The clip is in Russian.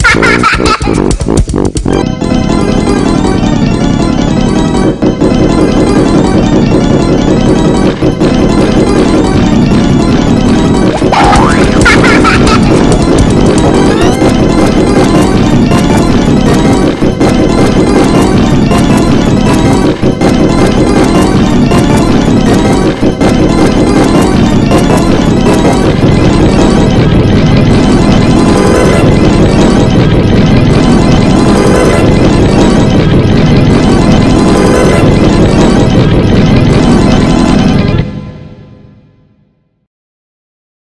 Ха-ха-ха-ха!